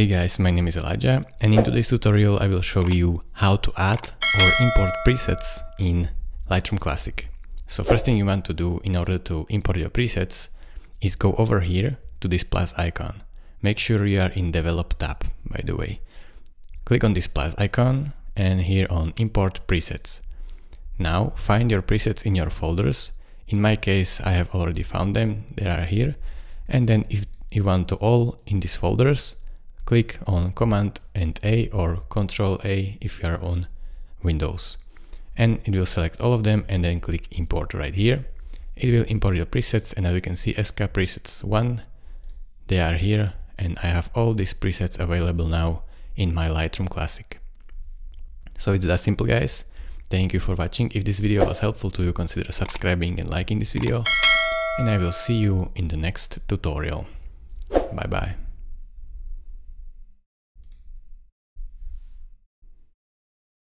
Hey guys, my name is Elijah and in today's tutorial I will show you how to add or import presets in Lightroom Classic. So first thing you want to do in order to import your presets is go over here to this plus icon. Make sure you are in develop tab by the way. Click on this plus icon and here on import presets. Now find your presets in your folders. In my case I have already found them, they are here. And then if you want to all in these folders, click on Command and A or Control A if you are on Windows. And it will select all of them and then click import right here. It will import your presets and as you can see SK presets 1, they are here and I have all these presets available now in my Lightroom Classic. So it's that simple guys. Thank you for watching. If this video was helpful to you, consider subscribing and liking this video. And I will see you in the next tutorial. Bye bye.